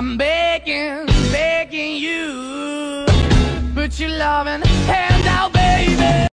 I'm begging, begging you. Put your loving hand